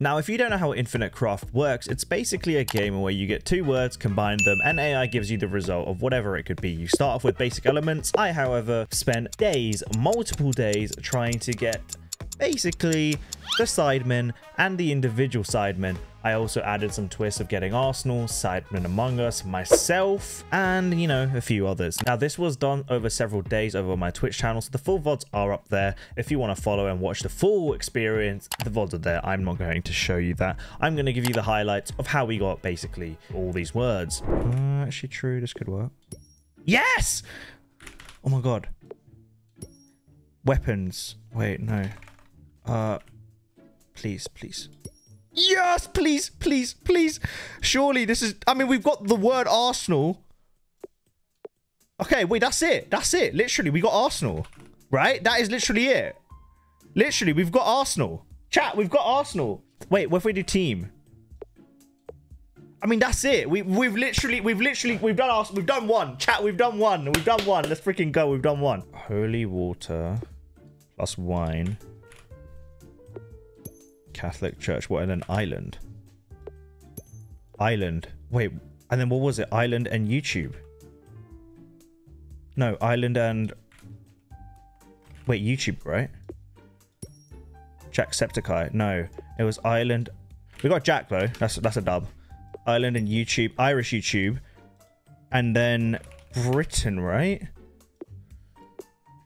Now, if you don't know how Infinite Craft works, it's basically a game where you get two words, combine them, and AI gives you the result of whatever it could be. You start off with basic elements. I, however, spent days, multiple days, trying to get basically the sidemen and the individual sidemen. I also added some twists of getting Arsenal, Sidemen Among Us, myself, and, you know, a few others. Now, this was done over several days over my Twitch channel, so the full VODs are up there. If you want to follow and watch the full experience, the VODs are there. I'm not going to show you that. I'm going to give you the highlights of how we got, basically, all these words. Uh, actually, true. This could work. Yes! Oh my god. Weapons. Wait, no. Uh, please, please. Yes, please, please, please. Surely this is. I mean, we've got the word Arsenal. Okay, wait, that's it. That's it. Literally, we got Arsenal. Right? That is literally it. Literally, we've got Arsenal. Chat, we've got Arsenal. Wait, what if we do team? I mean, that's it. We, we've literally, we've literally, we've done our, we've done one. Chat, we've done one. We've done one. Let's freaking go. We've done one. Holy water plus wine. Catholic Church. What in an island? Island. Wait, and then what was it? Island and YouTube. No, Island and wait, YouTube, right? Jacksepticeye. No, it was Island. We got Jack though. That's that's a dub. Island and YouTube, Irish YouTube, and then Britain, right?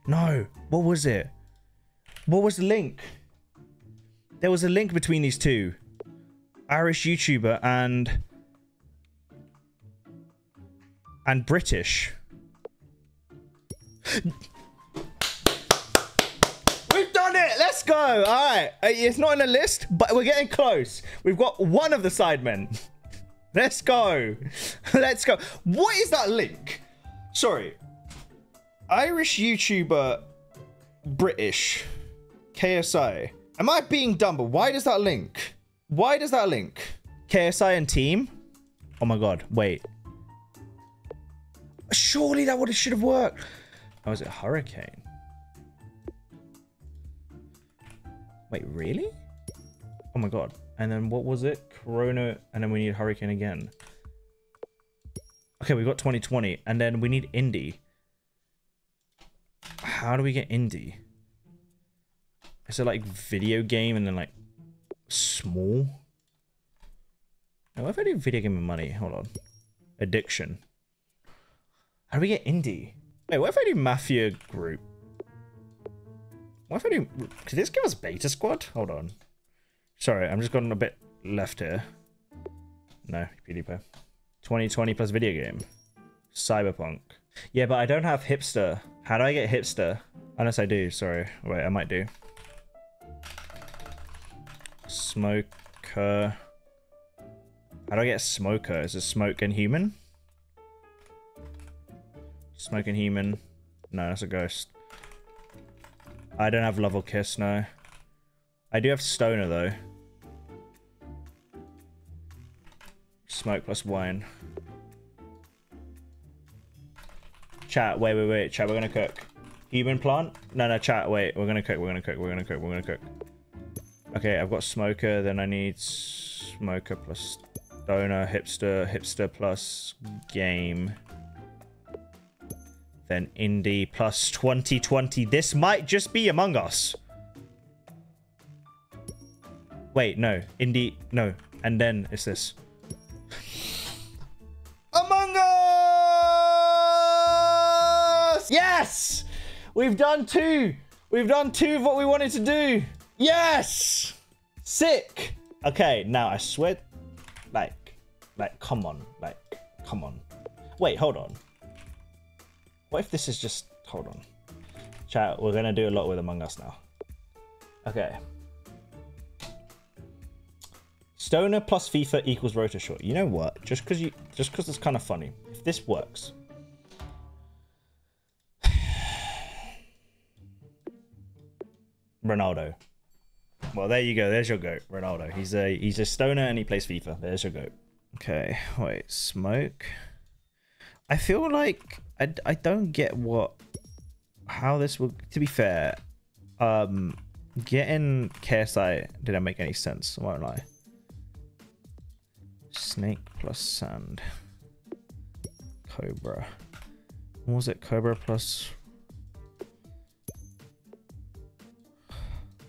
No, what was it? What was the link? There was a link between these two. Irish YouTuber and... And British. We've done it! Let's go! Alright. Uh, it's not in the list, but we're getting close. We've got one of the sidemen. Let's go. Let's go. What is that link? Sorry. Irish YouTuber British KSI. Am I being dumb? But why does that link? Why does that link? KSI and team? Oh my god, wait. Surely that would have should have worked. Oh, was it hurricane? Wait, really? Oh my god. And then what was it? Corona, and then we need hurricane again. Okay, we got 2020, and then we need indie. How do we get indie? Is it like video game and then like small? No, if I do video game and money, hold on. Addiction. How do we get indie? Wait, what if I do mafia group? What if I do... Could this give us beta squad? Hold on. Sorry, I'm just going a bit left here. No, PewDiePie. 2020 plus video game. Cyberpunk. Yeah, but I don't have hipster. How do I get hipster? Unless I do, sorry. Wait, I might do. Smoker. How do I get smoker? Is it smoke and human? Smoke and human. No, that's a ghost. I don't have level kiss, no. I do have stoner though. Smoke plus wine. Chat, wait, wait, wait. Chat, we're gonna cook. Human plant? No, no, chat, wait. We're gonna cook, we're gonna cook, we're gonna cook, we're gonna cook. Okay, I've got smoker, then I need smoker plus stoner, hipster, hipster plus game. Then indie plus 2020. This might just be Among Us. Wait, no. Indie, no. And then it's this. Among Us! Yes! We've done two. We've done two of what we wanted to do. Yes! Sick! Okay, now I swear, like, like, come on, like, come on. Wait, hold on. What if this is just, hold on. Chat, we're gonna do a lot with Among Us now. Okay. Stoner plus FIFA equals rotor short. You know what? Just because you, just because it's kind of funny. If this works, Ronaldo. Well, there you go. There's your goat, Ronaldo. He's a he's a stoner and he plays FIFA. There's your goat. Okay, wait, smoke. I feel like I, I don't get what how this will. To be fair, um, Getting KSI didn't make any sense, won't lie. Snake plus sand. Cobra. What was it? Cobra plus...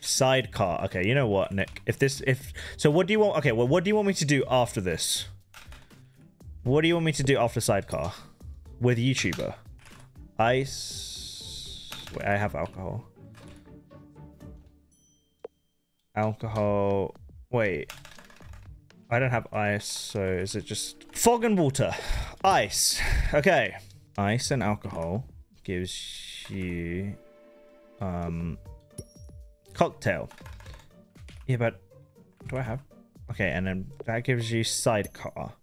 Sidecar. Okay, you know what, Nick? If this... if So what do you want... Okay, well, what do you want me to do after this? What do you want me to do after Sidecar? With YouTuber? Ice... Wait, I have alcohol. Alcohol... Wait. I don't have ice, so is it just fog and water? Ice. Okay. Ice and alcohol gives you um cocktail. Yeah, but do I have? Okay, and then that gives you sidecar.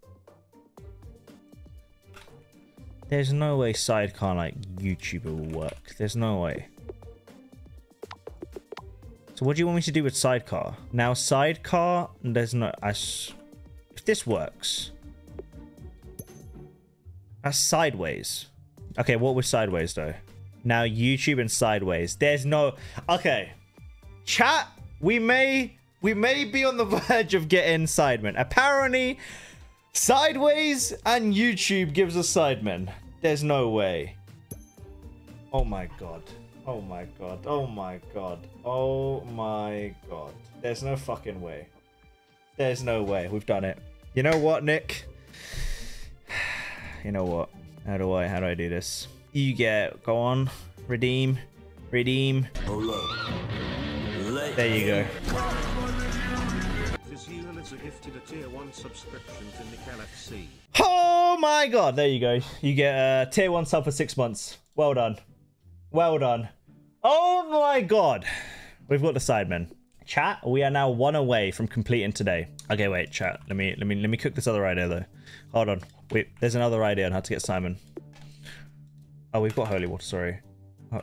There's no way sidecar like YouTuber will work. There's no way. So what do you want me to do with sidecar? Now sidecar, there's no... If this works... That's sideways. Okay, what was sideways though? Now YouTube and sideways. There's no... Okay. Chat, we may... We may be on the verge of getting sidemen. Apparently, sideways and YouTube gives us sidemen. There's no way. Oh my god. Oh my god. Oh my god. Oh my god. There's no fucking way. There's no way. We've done it. You know what, Nick? You know what? How do I how do I do this? You get go on. Redeem. Redeem. Oh, There you go. Oh my god, there you go. You get a tier 1 sub for six months. Well done. Well done. Oh my god. We've got the Sidemen. Chat, we are now one away from completing today. Okay, wait, chat. Let me let me let me cook this other idea though. Hold on. Wait, there's another idea on how to get Simon. Oh, we've got holy water, sorry.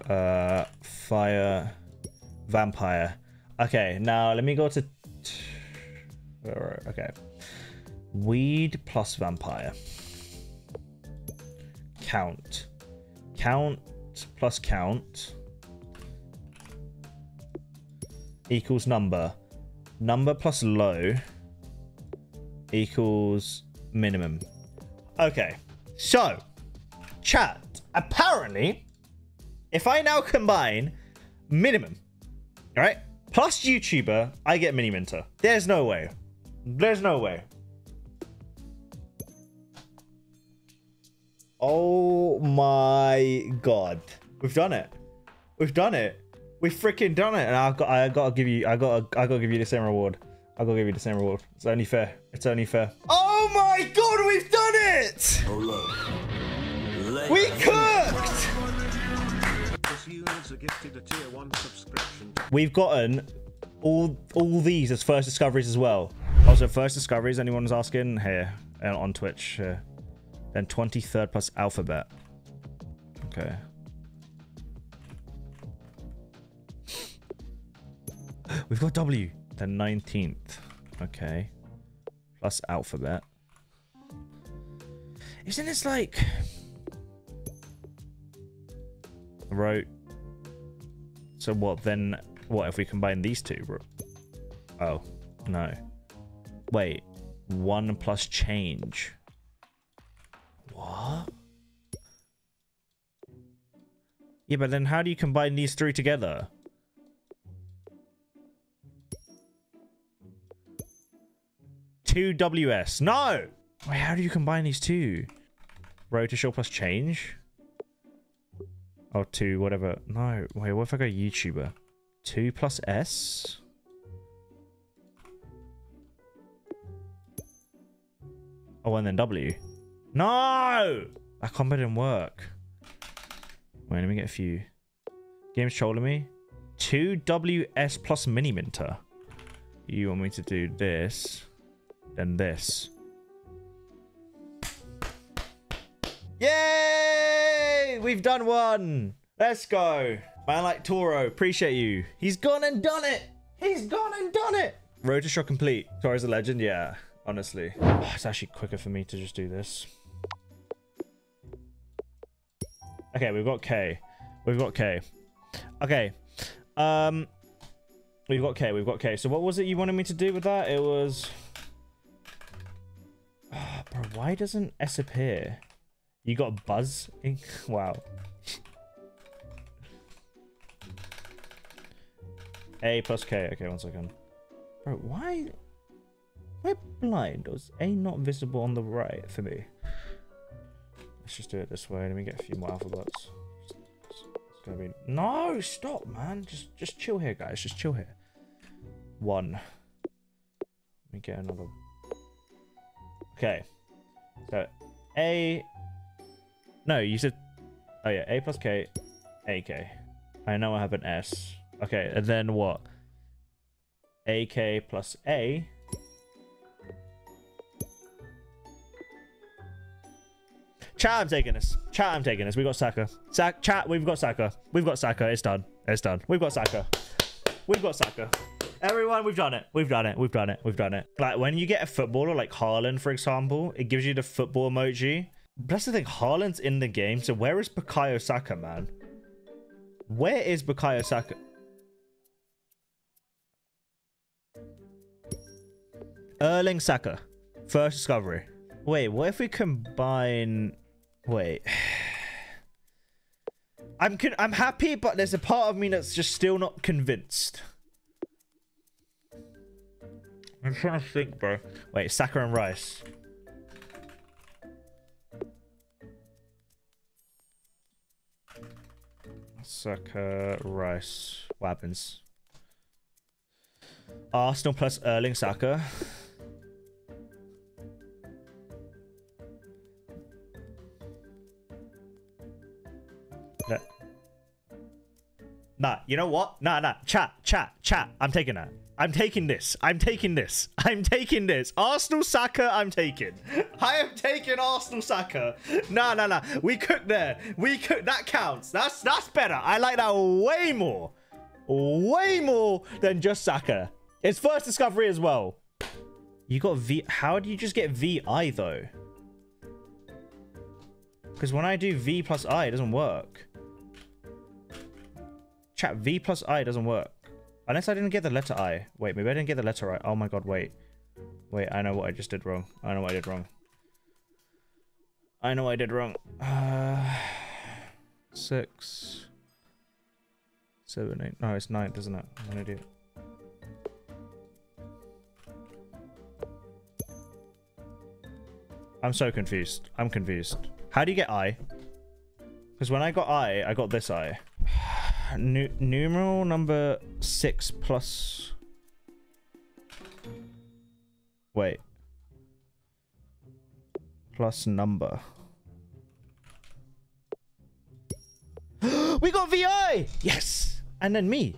Uh fire vampire. Okay, now let me go to okay. Weed plus vampire. Count. Count plus count equals number. Number plus low equals minimum. Okay, so chat. Apparently, if I now combine minimum, all right, plus YouTuber, I get Miniminter. There's no way. There's no way. Oh my god. We've done it. We've done it. We freaking done it, and I got I gotta give you I gotta I gotta give you the same reward. I gotta give you the same reward. It's only fair. It's only fair. Oh my god, we've done it! We cooked! We've gotten all all these as first discoveries as well. Also, first discoveries. Anyone's asking here uh, on Twitch. Uh, then 23rd plus alphabet. Okay. We've got W. The 19th. Okay. Plus alphabet. Isn't this like... Wrote... So what, then... What, if we combine these two? Oh. No. Wait. One plus change. What? Yeah, but then how do you combine these three together? two WS. No! Wait, how do you combine these two? show plus change? Oh, two, whatever. No, wait, what if I go YouTuber? Two plus S? Oh, and then W. No! That combo didn't work. Wait, let me get a few. Game's trolling me. Two WS plus Miniminter. You want me to do this? then this. Yay! We've done one! Let's go. Man like Toro, appreciate you. He's gone and done it! He's gone and done it! Road to shot complete. Toro's a legend, yeah. Honestly. It's actually quicker for me to just do this. Okay, we've got K. We've got K. Okay. Um, We've got K, we've got K. So what was it you wanted me to do with that? It was... Oh, bro, why doesn't S appear? You got a Buzz? wow. A plus K. Okay, one second. Bro, why... Why blind? Is A not visible on the right for me? Let's just do it this way. Let me get a few more alphabets. It's gonna be... No! Stop, man! Just, just chill here, guys. Just chill here. One. Let me get another... Okay. So, A... No, you said... Oh, yeah. A plus K. AK. I know I have an S. Okay, and then what? AK plus A. Chat, I'm taking this. Chat, I'm taking this. We got Saka. Sa chat, we've got Saka. We've got Saka. It's done. It's done. We've got Saka. We've got Saka. Everyone, we've done it. We've done it. We've done it. We've done it. Like when you get a footballer like Haaland, for example, it gives you the football emoji. That's the thing. Haaland's in the game. So where is Bukayo Saka, man? Where is Bukayo Saka? Erling Saka. First discovery. Wait, what if we combine... Wait. I'm I'm happy, but there's a part of me that's just still not convinced. I'm trying to think, bro. Wait, Saka and Rice. Saka, Rice, weapons. Arsenal plus Erling Saka. Nah, you know what? Nah, nah. Chat, chat, chat. I'm taking that. I'm taking this. I'm taking this. I'm taking this. Arsenal Saka, I'm taking. I am taking Arsenal Saka. Nah, nah, nah. We cooked there. We cooked. That counts. That's that's better. I like that way more. Way more than just Saka. It's first discovery as well. You got V. How do you just get VI though? Because when I do V plus I, it doesn't work. Chat, V plus I doesn't work. Unless I didn't get the letter I. Wait, maybe I didn't get the letter right. Oh my god, wait. Wait, I know what I just did wrong. I know what I did wrong. I know I did wrong. Uh, six. Seven, eight. No, it's nine, doesn't it? I'm an idiot. I'm so confused. I'm confused. How do you get I? Because when I got I, I got this I numeral number six plus. Wait. Plus number. we got VI! Yes! And then me.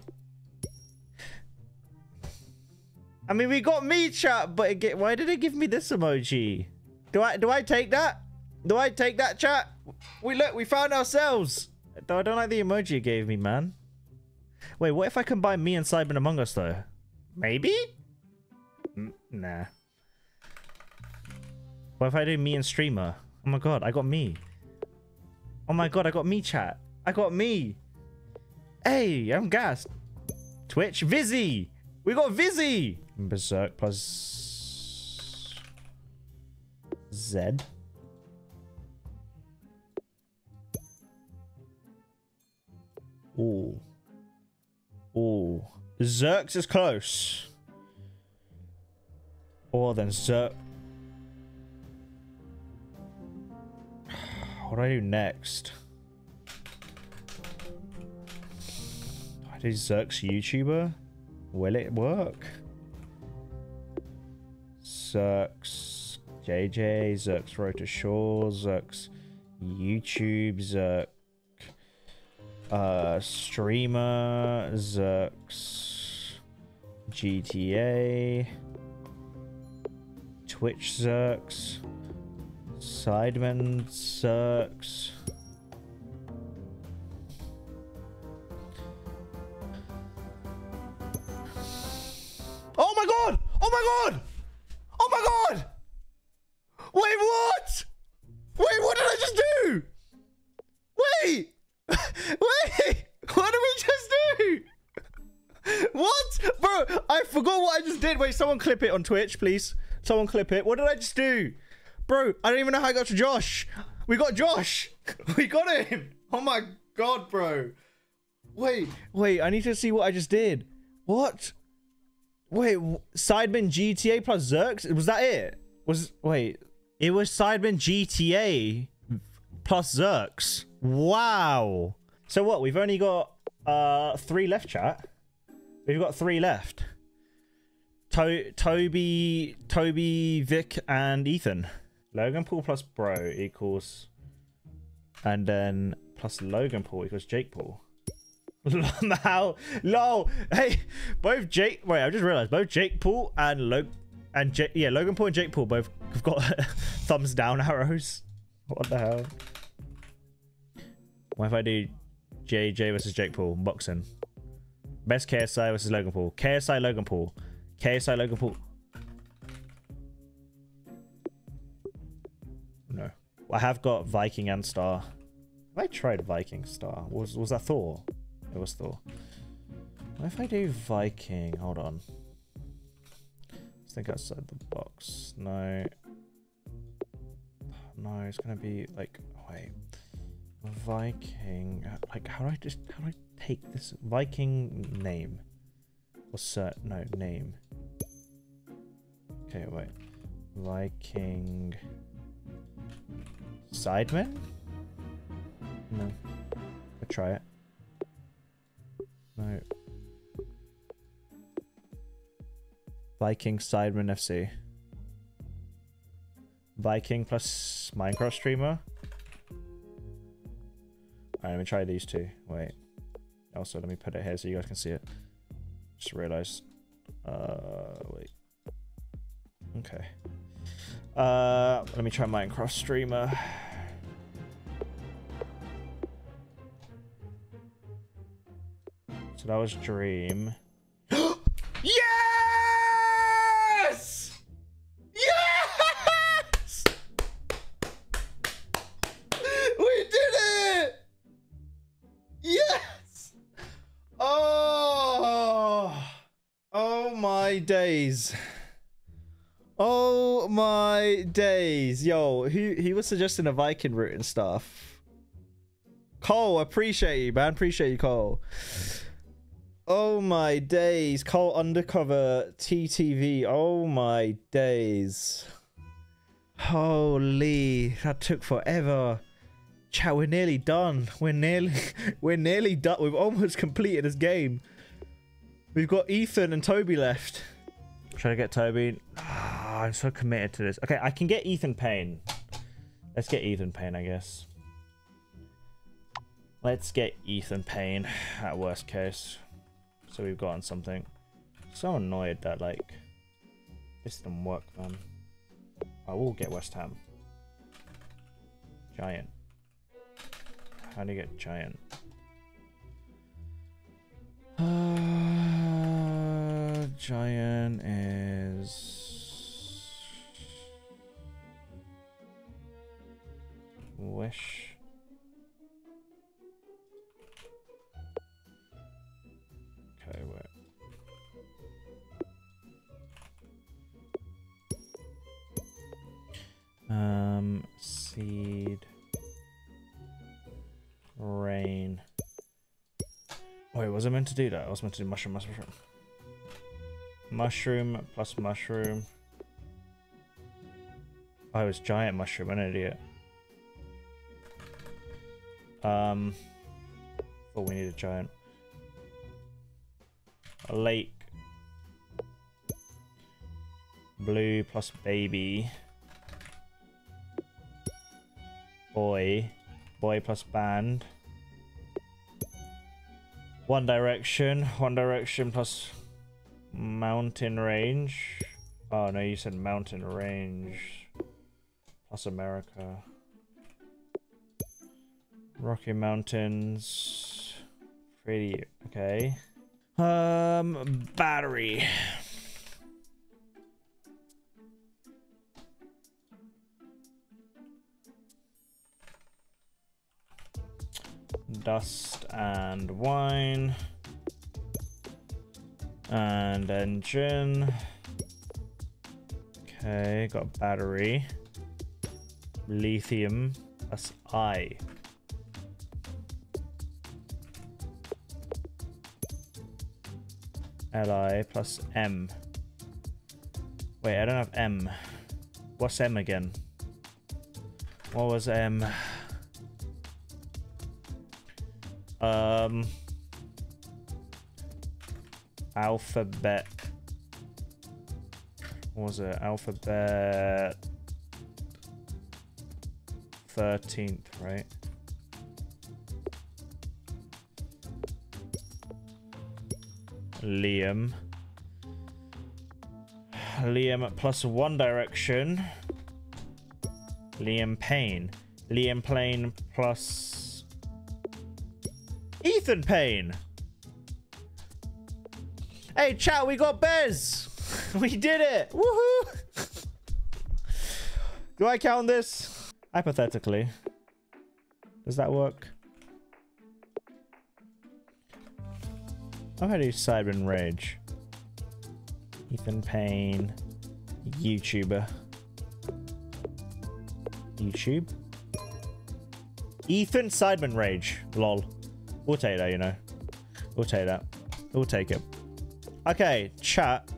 I mean, we got me, chat, but why did it give me this emoji? Do I do I take that? Do I take that, chat? We look, we found ourselves. Though I don't like the emoji you gave me, man. Wait, what if I combine me and Cyber Among Us, though? Maybe? Mm, nah. What if I do me and Streamer? Oh my god, I got me. Oh my god, I got me, chat. I got me. Hey, I'm gassed. Twitch, Vizzy. We got Vizzy. Berserk plus Z. Ooh. Ooh. Zerx is close. Or then Zerk. What do I do next? I do Zerk's YouTuber? Will it work? Zerk's JJ, Zerk's Road to Shore, Zerk's YouTube, Zerk uh, streamer, Zerx, GTA, Twitch Zerx, Sidemen Zerx. Oh my god! Oh my god! Oh my god! Wait, what? What did we just do? what? Bro, I forgot what I just did. Wait, someone clip it on Twitch, please. Someone clip it. What did I just do? Bro, I don't even know how I got to Josh. We got Josh. We got him. Oh my god, bro. Wait, wait, I need to see what I just did. What? Wait, Sidemen GTA plus Zerks? Was that it? Was wait, it was Sidemen GTA plus Zerks. Wow. So what? We've only got uh three left, chat. We've got three left. To Toby, Toby, Vik, and Ethan. Logan Paul plus Bro equals, and then plus Logan Paul equals Jake Paul. How? Lol. Hey, both Jake. Wait, I just realized both Jake Paul and Log and J yeah Logan Paul and Jake Paul both have got thumbs down arrows. What the hell? What if I do JJ versus Jake Paul boxing? Best KSI versus Logan Paul. KSI Logan Paul. KSI Logan Paul. No. I have got Viking and Star. Have I tried Viking Star. Was was that Thor? It was Thor. What if I do Viking? Hold on. Let's think outside the box. No. No, it's gonna be like wait. Viking uh, like how do I just how do I take this Viking name? Or cert no name. Okay, wait. Viking Sidemen? No. I'll try it. No. Viking Sidemen FC. Viking plus Minecraft streamer. Alright, let me try these two. Wait. Also, let me put it here so you guys can see it. Just realized. Uh, wait. Okay. Uh, let me try Minecraft streamer. So that was Dream. Oh my days. Yo, he, he was suggesting a Viking route and stuff. Cole, appreciate you, man. Appreciate you, Cole. Oh my days. Cole Undercover TTV. Oh my days. Holy, that took forever. Chat, we're nearly done. We're nearly we're nearly done. We've almost completed this game. We've got Ethan and Toby left. Try to get Toby. Oh, I'm so committed to this. Okay, I can get Ethan Payne. Let's get Ethan Payne, I guess. Let's get Ethan Payne at worst case. So we've gotten something. So annoyed that like this didn't work, man. I will get West Ham. Giant. How do you get giant? Uh, giant is wish. Okay, wait. Um, seed, rain. Wait, was I meant to do that? I was meant to do mushroom, mushroom, mushroom plus mushroom. Oh, it was giant mushroom. An idiot. Um, oh, we need a giant. A lake. Blue plus baby. Boy. Boy plus band. One Direction. One Direction plus mountain range. Oh no, you said mountain range. Plus America. Rocky Mountains. Pretty okay. Um, battery. Dust and wine. And engine. Okay, got battery. Lithium plus I. Li plus M. Wait, I don't have M. What's M again? What was M? Um, alphabet. What was it? Alphabet 13th, right? Liam. Liam plus One Direction. Liam Payne. Liam Payne plus Ethan Payne. Hey, chat, we got Bez. we did it. Woohoo. Do I count this? Hypothetically. Does that work? I'm gonna do Cyber Rage. Ethan Payne. YouTuber. YouTube. Ethan Sideman Rage. Lol. We'll take that, you know. We'll take that. We'll take it. Okay, chat.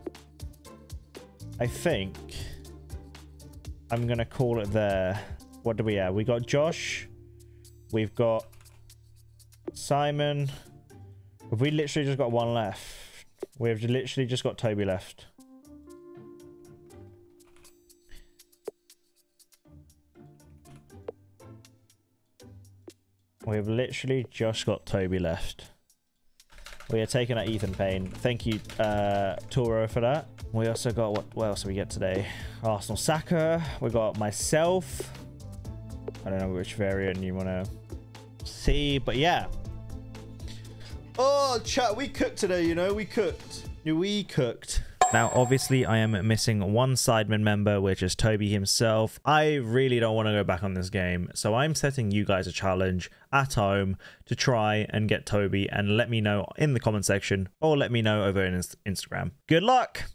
I think I'm going to call it there. What do we have? We got Josh. We've got Simon. Have we literally just got one left? We've literally just got Toby left. We've literally just got Toby left. We are taking out Ethan Payne. Thank you, uh, Toro, for that. We also got, what, what else do we get today? Arsenal Saka. We got myself. I don't know which variant you want to see, but yeah. Oh, chat, we cooked today, you know, we cooked. We cooked. Now, obviously, I am missing one Sidemen member, which is Toby himself. I really don't want to go back on this game, so I'm setting you guys a challenge at home to try and get Toby and let me know in the comment section or let me know over in Instagram. Good luck!